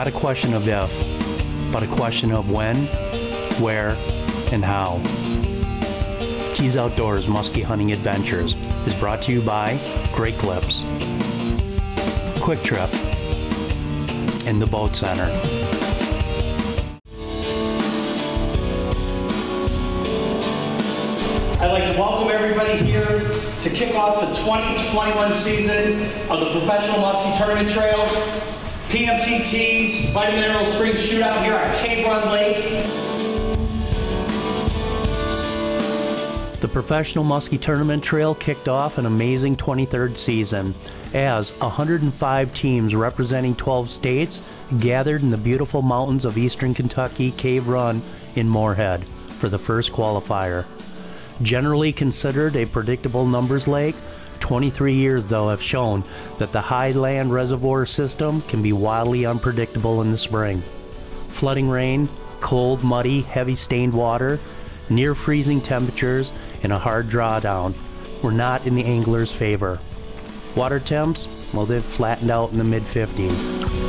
Not a question of if, but a question of when, where, and how. Keyes Outdoors Muskie Hunting Adventures is brought to you by Great Clips, Kwik Trip, and the Boat Center. I'd like to welcome everybody here to kick off the 2021 season of the Professional Muskie Tournament Trail. PMTT's Vitamin Mineral Spring Shootout here at Cave Run Lake. The Professional Muskie Tournament Trail kicked off an amazing 23rd season as 105 teams representing 12 states gathered in the beautiful mountains of eastern Kentucky Cave Run in Morehead for the first qualifier. Generally considered a predictable numbers lake, 23 years though have shown that the highland reservoir system can be wildly unpredictable in the spring. Flooding rain, cold, muddy, heavy stained water, near freezing temperatures, and a hard drawdown were not in the angler's favor. Water temps, well, they've flattened out in the mid 50s.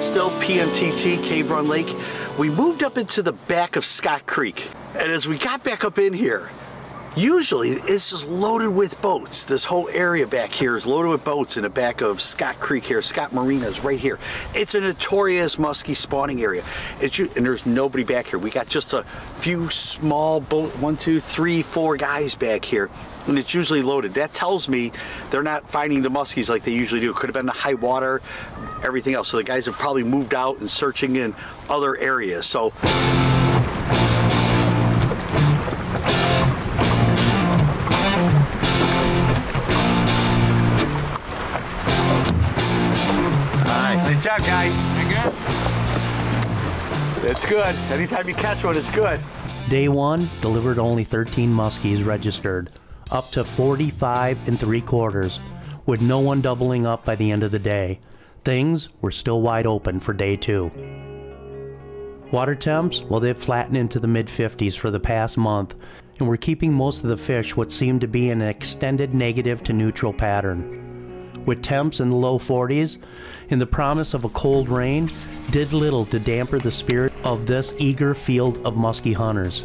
Still PMTT Cave Run Lake. We moved up into the back of Scott Creek. And as we got back up in here, usually it's just loaded with boats. This whole area back here is loaded with boats in the back of Scott Creek here. Scott Marina is right here. It's a notorious muskie spawning area. It's, and there's nobody back here. We got just a few small boat, one, two, three, four guys back here and it's usually loaded. That tells me they're not finding the muskies like they usually do. It could have been the high water, everything else. So the guys have probably moved out and searching in other areas. So. Job, guys. It's good. Anytime you catch one, it's good. Day one delivered only 13 muskies registered, up to 45 and three quarters, with no one doubling up by the end of the day. Things were still wide open for day two. Water temps, well, they've flattened into the mid 50s for the past month, and we're keeping most of the fish what seemed to be in an extended negative to neutral pattern. With temps in the low 40s and the promise of a cold rain, did little to damper the spirit of this eager field of muskie hunters.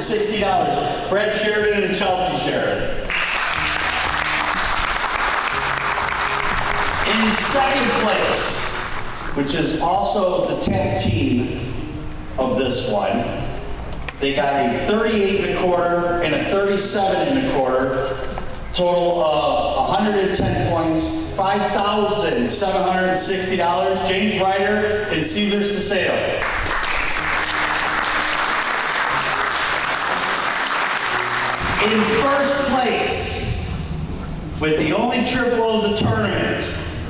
$3,460. Brett Sheridan and Chelsea Sheridan. In second place, which is also the tag team of this one, they got a 38 and a quarter and a 37 and a quarter, total of 110 points, $5,760. James Ryder and Caesar Ciceo. In first place, with the only triple of the tournament,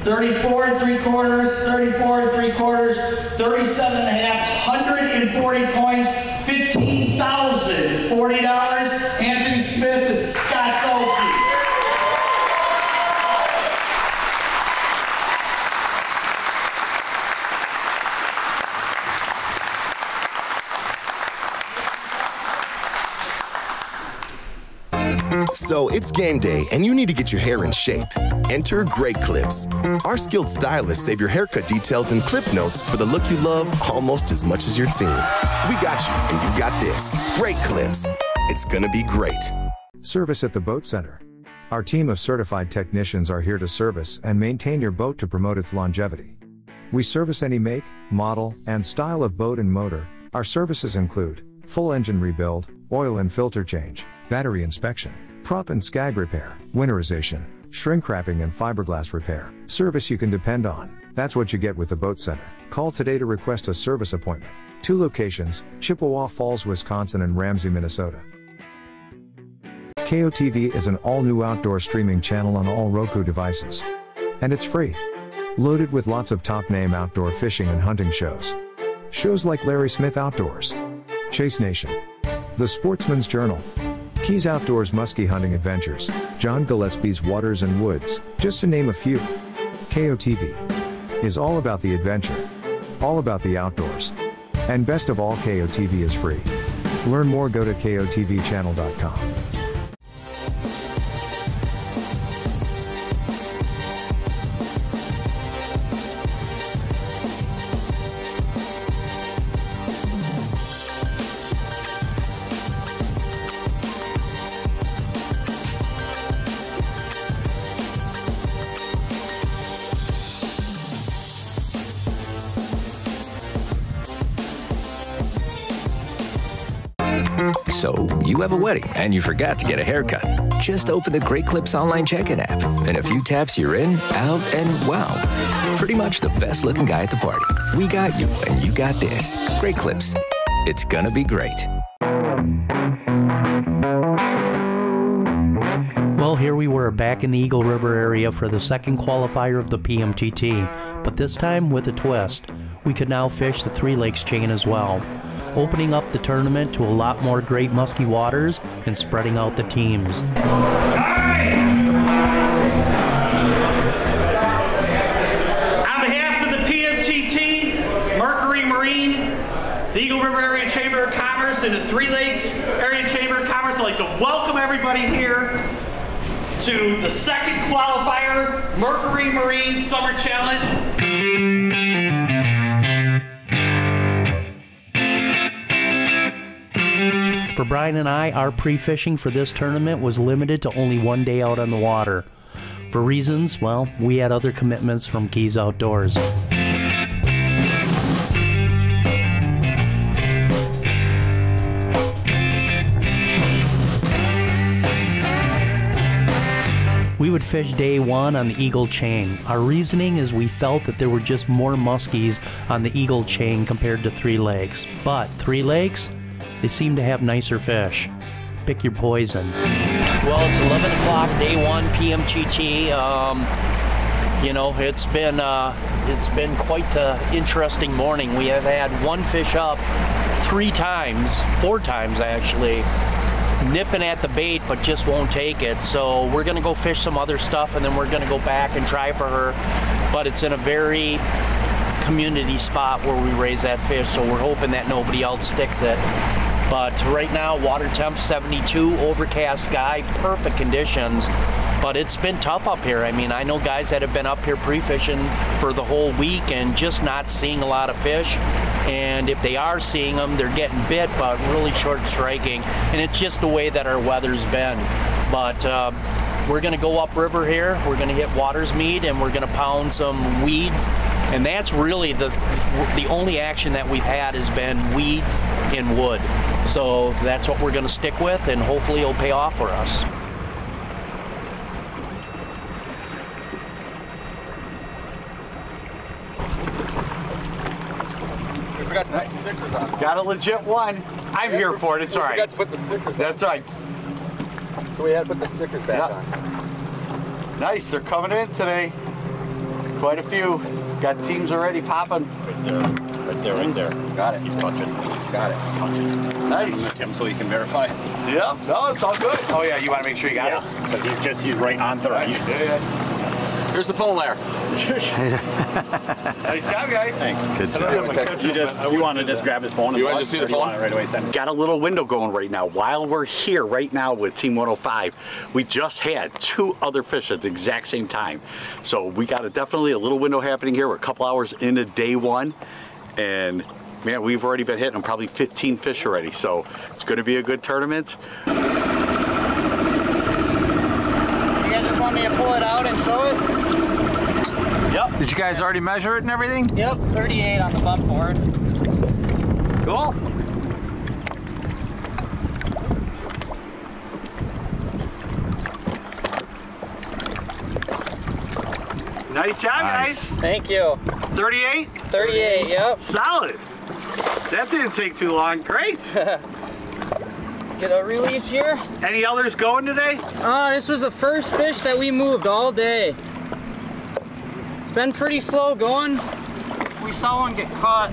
34 and three quarters, 34 and three quarters, 37 and a half, 140 points, $15,040. Anthony Smith and Scott So it's game day, and you need to get your hair in shape. Enter Great Clips. Our skilled stylists save your haircut details and clip notes for the look you love almost as much as your team. We got you, and you got this. Great Clips. It's gonna be great. Service at the Boat Center. Our team of certified technicians are here to service and maintain your boat to promote its longevity. We service any make, model, and style of boat and motor. Our services include full engine rebuild, oil and filter change, battery inspection, prop and skeg repair, winterization, shrink wrapping, and fiberglass repair. Service you can depend on. That's what you get with the Boat Center. Call today to request a service appointment. Two locations Chippewa Falls, Wisconsin, and Ramsey, Minnesota. KOTV is an all new outdoor streaming channel on all Roku devices. And it's free. Loaded with lots of top name outdoor fishing and hunting shows. Shows like Larry Smith Outdoors, Chase Nation, The Sportsman's Journal, Keyes Outdoors Muskie Hunting Adventures, John Gillespie's Waters and Woods, just to name a few. KOTV is all about the adventure, all about the outdoors. And best of all, KOTV is free. Learn more, go to kotvchannel.com. So, you have a wedding and you forgot to get a haircut. Just open the Great Clips online check-in app. In a few taps, you're in, out, and wow. Pretty much the best looking guy at the party. We got you, and you got this. Great Clips. It's gonna be great. Well, here we were back in the Eagle River area for the second qualifier of the PMTT, but this time with a twist. We could now fish the Three Lakes chain as well, opening up the tournament to a lot more great musky waters and spreading out the teams. On behalf of the PMTT, Mercury Marine, the Eagle River Area Chamber of Commerce, and the Three Lakes Area Chamber of Commerce, I'd like to welcome everybody here to the second qualifier, Mercury Marine Summer Challenge. For Brian and I, our pre fishing for this tournament was limited to only one day out on the water. For reasons, well, we had other commitments from Keyes Outdoors. We would fish day one on the Eagle Chain. Our reasoning is we felt that there were just more muskies on the Eagle Chain compared to Three Lakes. But Three Lakes, they seem to have nicer fish. Pick your poison. Well, it's 11 o'clock, day one, PMTT. Um, you know, it's been uh, it's been quite the interesting morning. We have had one fish up three times, four times actually, nipping at the bait, but just won't take it. So we're gonna go fish some other stuff, and then we're gonna go back and try for her. But it's in a very community spot where we raise that fish, so we're hoping that nobody else sticks it. But right now, water temp 72, overcast sky, perfect conditions. But it's been tough up here. I mean, I know guys that have been up here pre-fishing for the whole week and just not seeing a lot of fish. And if they are seeing them, they're getting bit, but really short striking. And it's just the way that our weather's been. But uh, we're gonna go upriver here. We're gonna hit Watersmeet and we're gonna pound some weeds. And that's really the the only action that we've had has been weeds and wood. So that's what we're gonna stick with and hopefully it'll pay off for us. We forgot to put the stickers on. Got a legit one. I'm here for it. It's We all forgot to put the stickers on. That's right. So we had to put the stickers back Yeah. on. Nice. They're coming in today. Quite a few. Got teams already popping. Right there, right there, right there. Got it. He's touching. Got it. He's touching. Nice. Send him so he can verify. Yeah. No, it's all good. Oh yeah. You want to make sure you got Yeah. it. So he's just he's right on thirty. Nice. Yeah, yeah. Here's the phone layer. Nice job, guys. Thanks. Good I don't have my You just but I you want to just grab his phone? and You wanna just see the phone? it right away? Send. Got a little window going right now. While we're here right now with Team 105, we just had two other fish at the exact same time. So we got a definitely a little window happening here. We're a couple hours into day one, and man, we've already been hitting probably 15 fish already. So it's going to be a good tournament. You guys just want me to pull it out and show it? Yep. Did you guys already measure it and everything? Yep, 38 on the butt board. Cool. Nice job, guys. Thank you. 38? 38, yep. Solid. That didn't take too long. Great. Get a release here. Any others going today? Uh, this was the first fish that we moved all day. It's been pretty slow going. We saw one get caught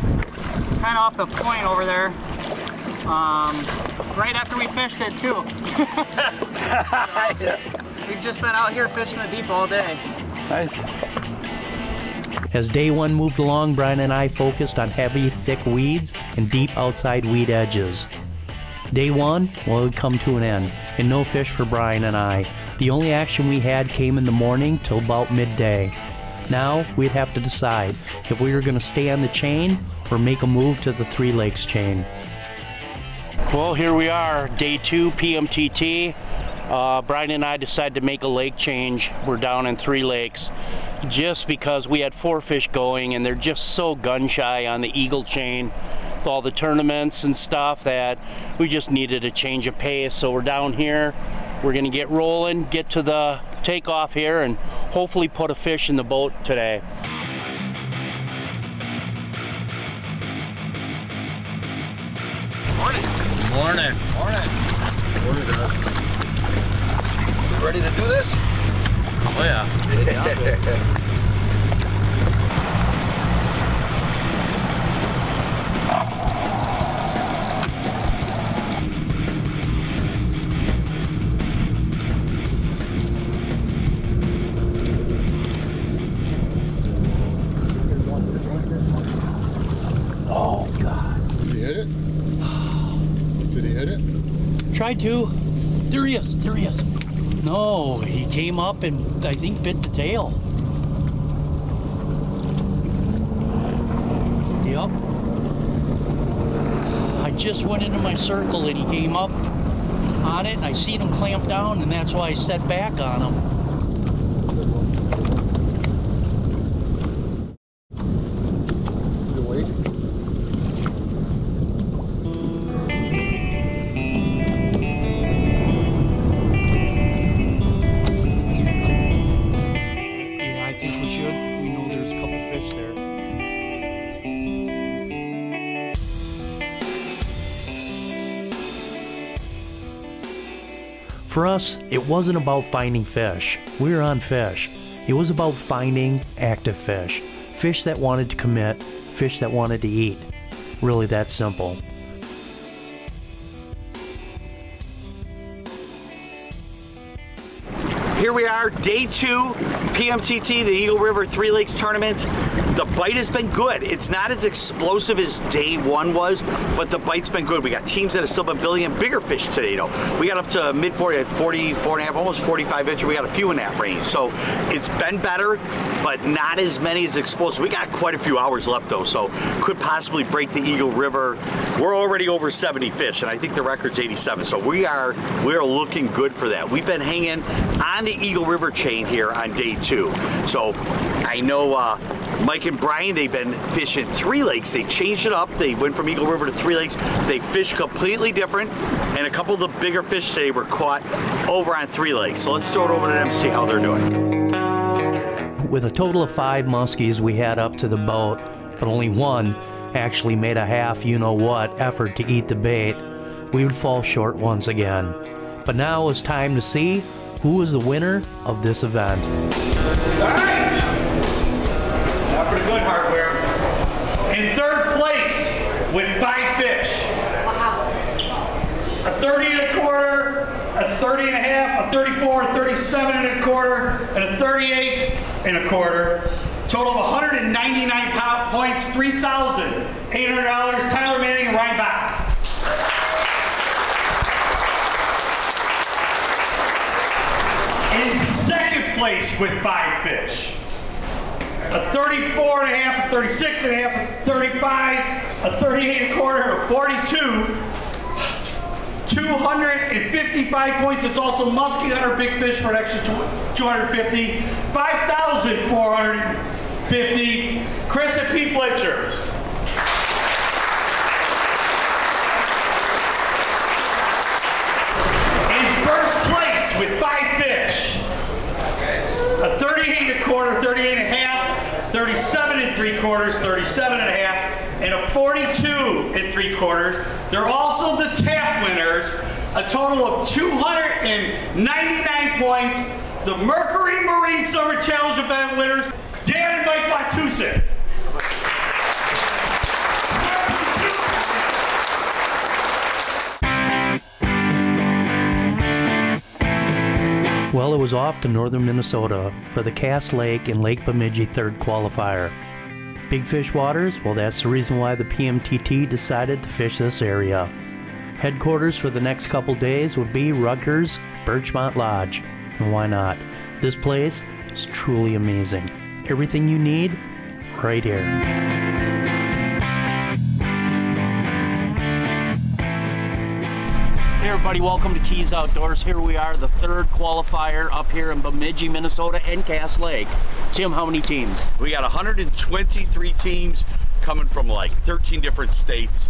kind of off the point over there. Um, right after we fished it too. We've just been out here fishing the deep all day. Nice. As day one moved along, Brian and I focused on heavy, thick weeds and deep outside weed edges. Day one, well, it would come to an end, and no fish for Brian and I. The only action we had came in the morning till about midday. Now, we'd have to decide if we were going to stay on the chain or make a move to the Three Lakes chain. Well, here we are, day two PMTT. Uh, Brian and I decided to make a lake change. We're down in Three Lakes just because we had four fish going and they're just so gun shy on the Eagle chain with all the tournaments and stuff that we just needed a change of pace. So we're down here. We're gonna get rolling, get to the takeoff here and hopefully put a fish in the boat today. Morning. Morning. Morning. Morning, ready to do this? Oh yeah. Oh God. Did he hit it? Did he hit it? Tried to. There he is. There he is. Came up and I think bit the tail. Yep. I just went into my circle and he came up on it and I seen him clamp down and that's why I set back on him. For us, it wasn't about finding fish. We were on fish. It was about finding active fish. Fish that wanted to commit, fish that wanted to eat. Really that simple. Here we are, day two, PMTT, the Eagle River Three Lakes Tournament. The bite has been good. It's not as explosive as day one was, but the bite's been good. We got teams that have still been billing in bigger fish today, though. We got up to mid 40, uh, 44 and a half, almost 45 inch. We got a few in that range. So it's been better, but not as many as explosive. We got quite a few hours left, though, so could possibly break the Eagle River. We're already over 70 fish, and I think the record's 87. So we are we are looking good for that. We've been hanging on the Eagle River chain here on day two. So I know uh, Mike and Brian, they've been fishing Three Lakes. They changed it up. They went from Eagle River to Three Lakes. They fished completely different, and a couple of the bigger fish today were caught over on Three Lakes. So let's throw it over to them and see how they're doing. With a total of five muskies we had up to the boat, but only one actually made a half you know what effort to eat the bait, we would fall short once again. But now it was time to see who was the winner of this event. All right. Not pretty good hardware. In third place with five fish. A 30 and a quarter, a 30 and a half, a 34, a 37 and a quarter, and a 38 and a quarter. Total of 199 points, $3,800. Tyler Manning and Ryan Bach. In second place with five fish. A 34 and a half, a 36 and a half, a 35, a 38 and a quarter, a 42. 255 points. It's also muskie on our big fish for an extra 250. 5,450. Chris and Pete Blanchard. In first place with five fish. A 38 and a quarter, 38 and a 37 and a half, and a 42 and three quarters. They're also the tap winners, a total of 299 points. The Mercury Marine Summer Challenge event winners, Dan and Mike Batusic. Well, it was off to northern Minnesota for the Cass Lake and Lake Bemidji third qualifier. Big fish waters? Well, that's the reason why the PMTT decided to fish this area. Headquarters for the next couple days would be Ruttger's Birchmont Lodge. And why not? This place is truly amazing. Everything you need, right here. Hey everybody, welcome to Keyes Outdoors. Here we are, the third qualifier up here in Bemidji, Minnesota and Cass Lake. Tim, how many teams? We got 123 teams coming from like 13 different states.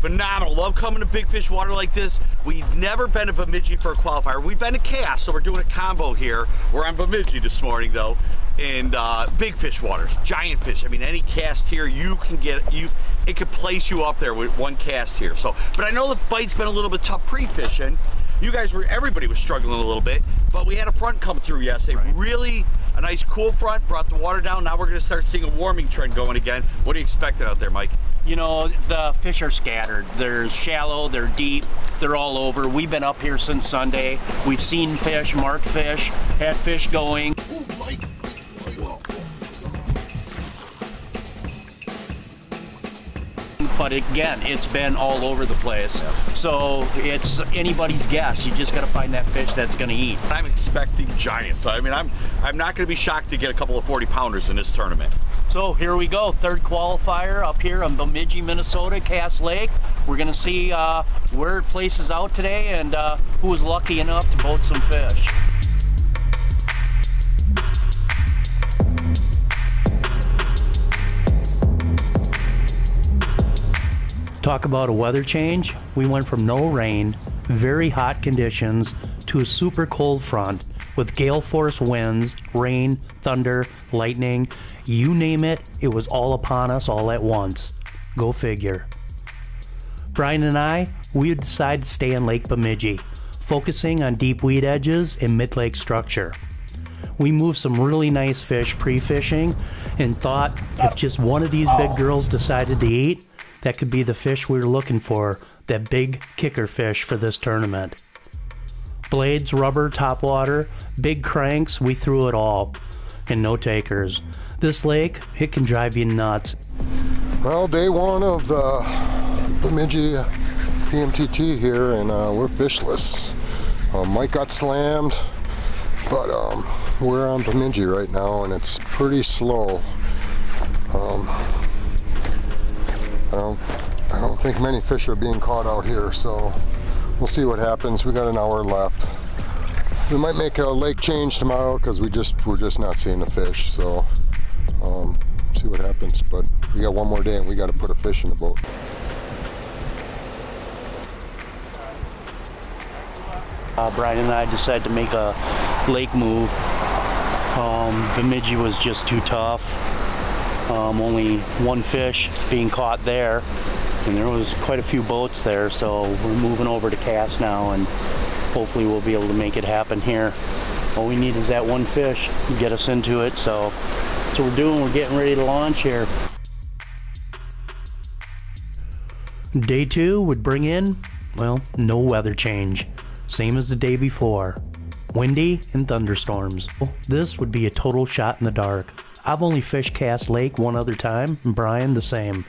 Phenomenal. Love coming to big fish water like this. We've never been to Bemidji for a qualifier. We've been to Cass, so we're doing a combo here. We're on Bemidji this morning though. And uh, big fish waters, giant fish. I mean, any cast here, you can get, you. it could place you up there with one cast here. So, but I know the bite's been a little bit tough pre-fishing. You guys were, everybody was struggling a little bit, but we had a front come through yesterday. Right. Really a nice cool front, brought the water down. Now we're gonna start seeing a warming trend going again. What are you expecting out there, Mike? You know, the fish are scattered. They're shallow, they're deep, they're all over. We've been up here since Sunday. We've seen fish, marked fish, had fish going. Ooh, Mike. But again, it's been all over the place. So it's anybody's guess. You just got to find that fish that's going to eat. I'm expecting giants. I mean, I'm I'm not going to be shocked to get a couple of 40 pounders in this tournament. So here we go, third qualifier up here in Bemidji, Minnesota, Cass Lake. We're going to see uh, where it places out today and uh, who was lucky enough to boat some fish. Talk about a weather change. We went from no rain, very hot conditions, to a super cold front with gale force winds, rain, thunder, lightning, you name it, it was all upon us all at once. Go figure. Brian and I, we decided to stay in Lake Bemidji, focusing on deep weed edges and mid-lake structure. We moved some really nice fish pre-fishing and thought if just one of these big girls decided to eat, that could be the fish we were looking for, that big kicker fish for this tournament. Blades, rubber, topwater, big cranks, we threw it all, and no takers. This lake, it can drive you nuts. Well, day one of the Bemidji PMTT here, and uh, we're fishless. Um, Mike got slammed, but um, we're on Bemidji right now, and it's pretty slow. Um, I don't, I don't think many fish are being caught out here, so we'll see what happens. We got an hour left. We might make a lake change tomorrow because we just we're just not seeing the fish. So um, see what happens. But we got one more day and we got to put a fish in the boat. Uh, Brian and I decided to make a lake move. Um, Bemidji was just too tough. Um, only one fish being caught there, and there was quite a few boats there. So we're moving over to Cass now, and hopefully we'll be able to make it happen here. All we need is that one fish to get us into it. So what we're doing. We're getting ready to launch here. Day two would bring in, well, no weather change. Same as the day before. Windy and thunderstorms. This would be a total shot in the dark. I've only fished Cass Lake one other time, and Brian the same.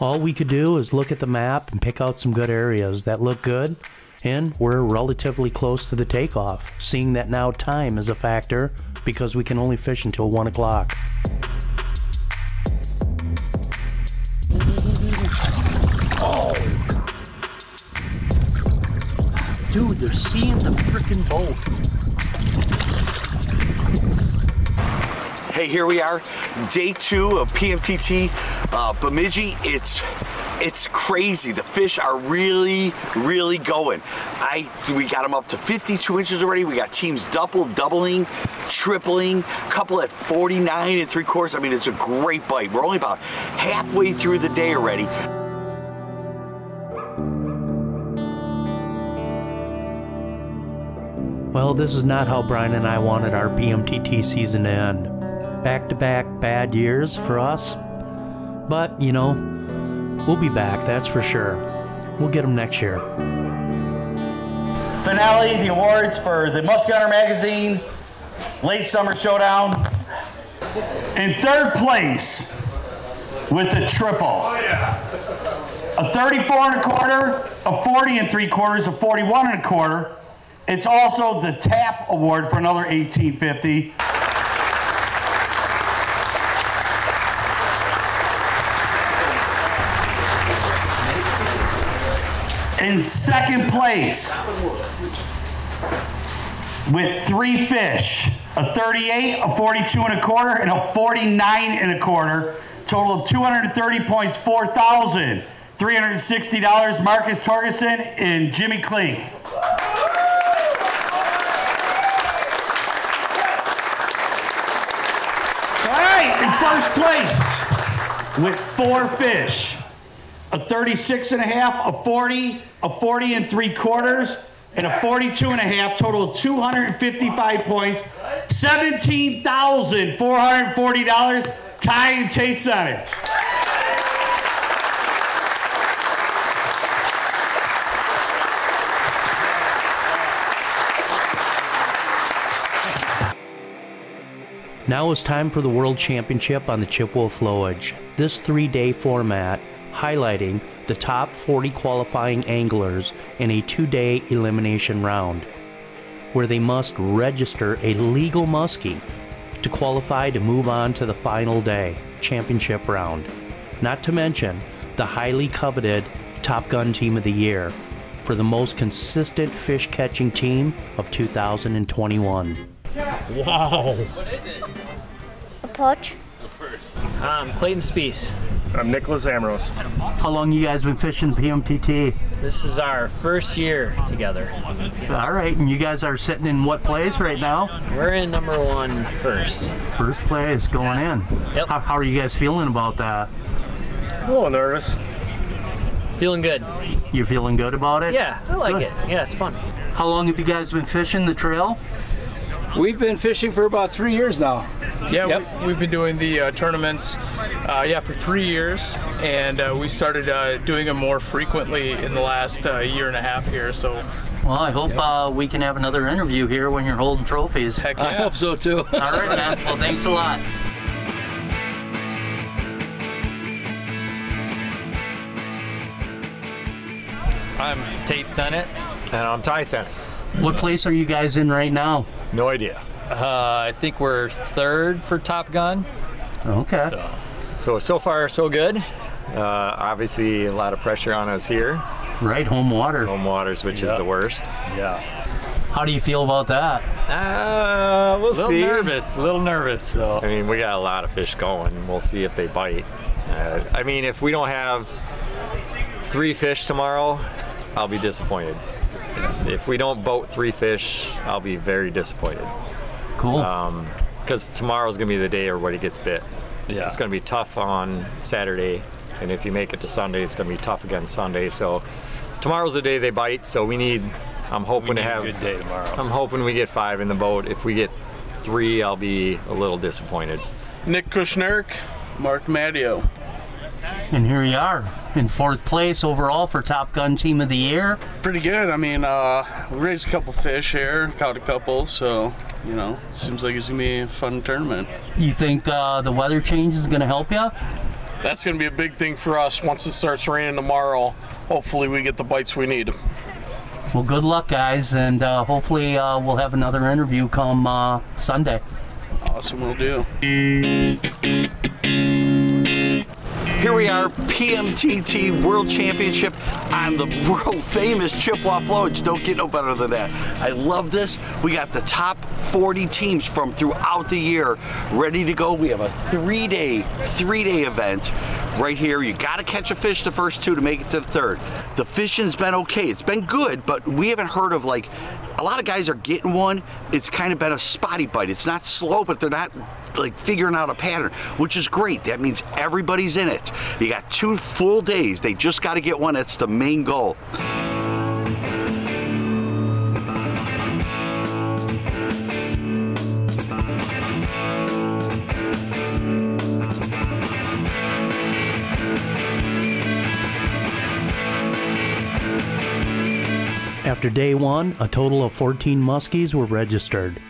All we could do is look at the map and pick out some good areas that look good, and we're relatively close to the takeoff, seeing that now time is a factor because we can only fish until 1 o'clock. Oh! Dude, they're seeing the freaking boat. Hey, here we are, day two of PMTT uh, Bemidji. It's It's crazy. The fish are really, really going. I we got them up to 52 inches already. We got teams double, doubling, tripling, couple at 49 and three quarters. I mean, it's a great bite. We're only about halfway through the day already. Well, this is not how Brian and I wanted our PMTT season to end. Back to back bad years for us. But, you know, we'll be back, that's for sure. We'll get them next year. Finale, the awards for the Hunter Magazine Late Summer Showdown. In third place with the triple. A 34 and a quarter, a 40 and three quarters, a 41 and a quarter. It's also the TAP Award for another 1850. In second place with three fish, a 38, a 42 and a quarter, and a 49 and a quarter. Total of 230 points, $4,360. Marcus Torgerson and Jimmy Klink. All right, in first place with four fish, a 36 and a half, a 40, a 40 and three quarters, and a 42 and a half, total of 255 points, $17,440. Ty and Tate's on it. Now it's time for the World Championship on the Chippewa Flowage. This three day format highlighting the top 40 qualifying anglers in a two day elimination round, where they must register a legal muskie to qualify to move on to the final day, championship round. Not to mention the highly coveted Top Gun Team of the Year for the most consistent fish catching team of 2021. Wow. What is it? A poach. I'm um, Clayton Spees. I'm Nicholas Ambrose. How long you guys been fishing PMTT? This is our first year together. All right, and you guys are sitting in what place right now? We're in number one first. First place, going in. Yep. How, how are you guys feeling about that? A little nervous. Feeling good. You're feeling good about it? Yeah, I like Good. it. Yeah, it's fun. How long have you guys been fishing the trail? We've been fishing for about three years now. Yeah, we, we've been doing the uh, tournaments, uh, yeah, for three years, and uh, we started uh, doing them more frequently in the last uh, year and a half here. So, Well, I hope uh, we can have another interview here when you're holding trophies. Heck I hope so, too. All right, man. Well, thanks a lot. I'm Tate Sennett. And I'm Ty Sennett. What place are you guys in right now? No idea. Uh, I think we're third for Top Gun. Okay. So, so, so far, so good. Uh, obviously, a lot of pressure on us here. Right, home water. Home waters, which is the worst. Yeah. How do you feel about that? Uh, we'll a Little see. nervous, a little nervous. So. I mean, we got a lot of fish going. We'll see if they bite. Uh, I mean, if we don't have three fish tomorrow, I'll be disappointed. If we don't boat three fish, I'll be very disappointed. Cool. Um, because tomorrow's gonna be the day everybody gets bit. Yeah. It's gonna be tough on Saturday, and if you make it to Sunday, it's gonna be tough again Sunday. So tomorrow's the day they bite. So we need. I'm hoping need to have a good day tomorrow. I'm hoping we get five in the boat. If we get three, I'll be a little disappointed. Nick Kushnerk, Mark Mattio. And here you are in fourth place overall for Top Gun Team of the Year. Pretty good. I mean, uh, we raised a couple fish here, caught a couple, so, you know, seems like it's going to be a fun tournament. You think uh, the weather change is going to help you? That's going to be a big thing for us once it starts raining tomorrow. Hopefully, we get the bites we need. Well, good luck, guys, and uh, hopefully uh, we'll have another interview come uh, Sunday. Awesome, we'll do. Here we are, PMTT World Championship on the world famous Chippewa Flowage. Don't get no better than that. I love this. We got the top 40 teams from throughout the year ready to go. We have a three-day, three-day event right here. You got to catch a fish the first two to make it to the third. The fishing's been okay. It's been good, but we haven't heard of like a lot of guys are getting one. It's kind of been a spotty bite. It's not slow, but they're not like figuring out a pattern, which is great. That means everybody's in it. You got two full days. They just got to get one. That's the main goal. After day one, a total of 14 muskies were registered.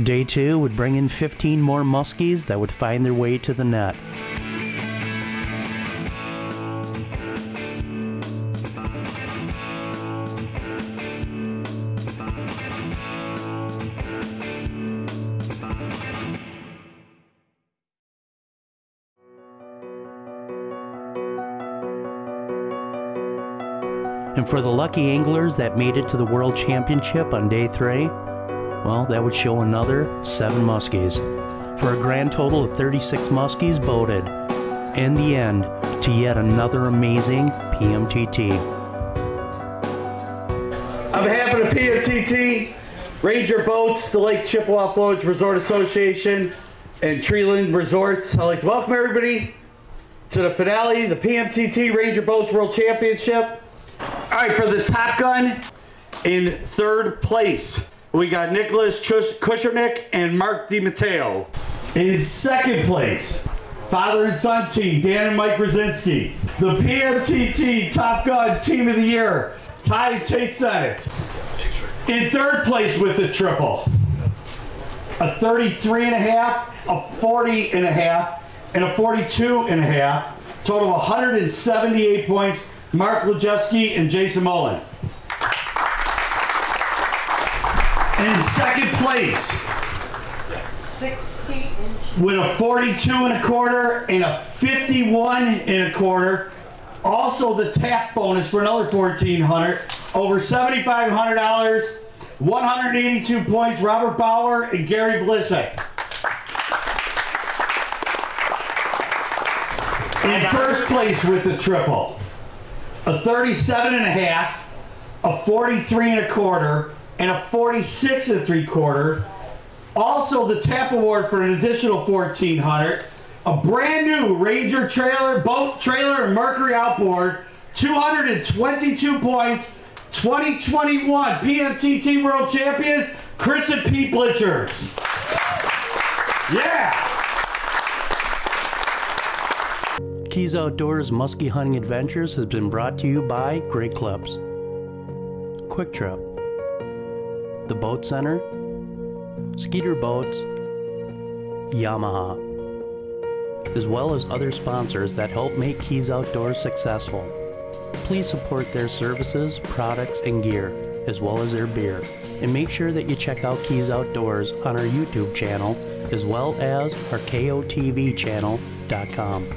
Day two would bring in 15 more muskies that would find their way to the net. And for the lucky anglers that made it to the World Championship on day three, well, that would show another seven muskies, for a grand total of 36 muskies boated. In the end, to yet another amazing PMTT. On behalf of the PMTT, Ranger Boats, the Lake Chippewa Flowage Resort Association, and Treeland Resorts, I'd like to welcome everybody to the finale, the PMTT Ranger Boats World Championship. All right, for the Top Gun, in third place, we got Nicholas Kushernick and Mark DiMatteo. In second place, father and son team, Dan and Mike Brzezinski. The PMTT Top Gun Team of the Year, Ty Tate Sennett. In third place with the triple, a 33 and a half, a 40 and a half, and a 42 and a half. Total of 178 points. Mark Lejeski and Jason Mullen. In second place, 60 inches. with a 42 and a quarter and a 51 and a quarter. Also the tap bonus for another 1400 over $7,500. 182 points, Robert Bauer and Gary Blishek. In first place with the triple, a 37 and a half, a 43 and a quarter, and a 46 and three quarter. Also the tap award for an additional 1400 a brand new Ranger trailer, boat trailer, and Mercury outboard, 222 points, 2021 PMTT World Champions, Chris and Pete Blitzers. Yeah! Keyes Outdoors Muskie Hunting Adventures has been brought to you by Great Clips. Kwik Trip, The Boat Center, Skeeter Boats, Yamaha, as well as other sponsors that help make Keyes Outdoors successful. Please support their services, products, and gear, as well as their beer. And make sure that you check out Keyes Outdoors on our YouTube channel, as well as our KOTV channel.com.